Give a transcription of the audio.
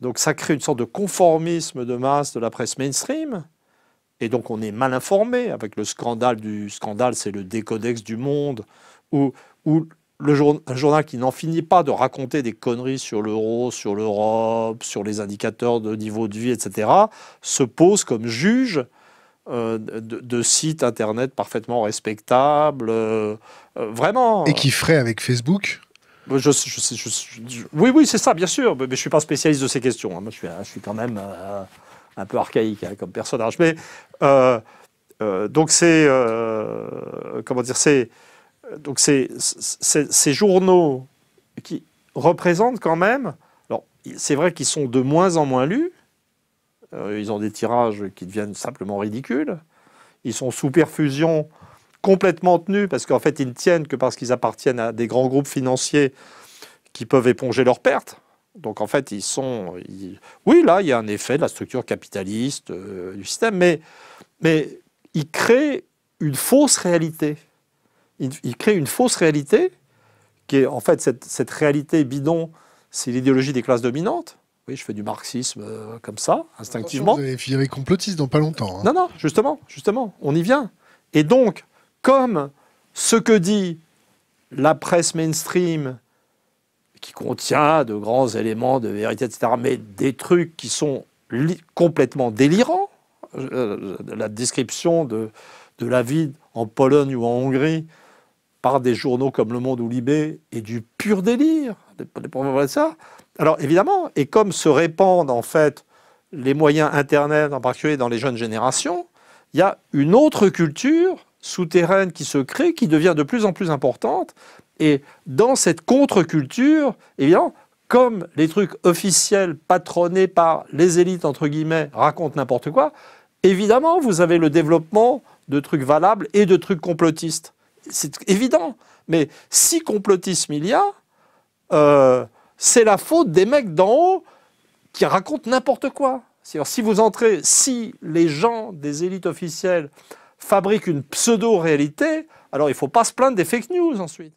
Donc ça crée une sorte de conformisme de masse de la presse mainstream. Et donc on est mal informé avec le scandale du scandale, c'est le décodex du monde, où, où le un journal qui n'en finit pas de raconter des conneries sur l'euro, sur l'Europe, sur les indicateurs de niveau de vie, etc., se pose comme juge euh, de, sites internet parfaitement respectables, euh, euh, vraiment. Et qui ferait avec Facebook je, Oui, oui, c'est ça, bien sûr, mais, je ne suis pas spécialiste de ces questions. Hein. Moi, je suis, quand même un peu archaïque hein, comme personnage. Mais donc c'est comment dire, donc c'est ces journaux qui représentent quand même. Alors c'est vrai qu'ils sont de moins en moins lus. Euh, ils ont des tirages qui deviennent simplement ridicules. Ils sont sous perfusion complètement tenus parce qu'en fait ils ne tiennent que parce qu'ils appartiennent à des grands groupes financiers qui peuvent éponger leurs pertes. Donc en fait ils sont, oui là il y a un effet de la structure capitaliste euh, du système, mais mais ils créent une fausse réalité il, crée une fausse réalité, qui est en fait cette, réalité bidon, c'est l'idéologie des classes dominantes. Oui, je fais du marxisme euh, comme ça, instinctivement. Vous allez virer complotiste dans pas longtemps. Hein. Non, non, justement, justement, on y vient. Et donc, comme ce que dit la presse mainstream, qui contient de grands éléments de vérité, etc., mais des trucs qui sont complètement délirants, euh, la description de, la vie en Pologne ou en Hongrie, par des journaux comme Le Monde ou Libé et du pur délire. ça. Alors évidemment, et comme se répandent en fait les moyens Internet, en particulier dans les jeunes générations, il y a une autre culture souterraine qui se crée, qui devient de plus en plus importante. Et dans cette contre-culture, évidemment, comme les trucs officiels patronnés par les élites, entre guillemets, racontent n'importe quoi, évidemment, vous avez le développement de trucs valables et de trucs complotistes c'est évident. Mais si complotisme il y a, euh, c'est la faute des mecs d'en haut qui racontent n'importe quoi. Si vous entrez, si les gens des élites officielles fabriquent une pseudo-réalité, alors il ne faut pas se plaindre des fake news ensuite.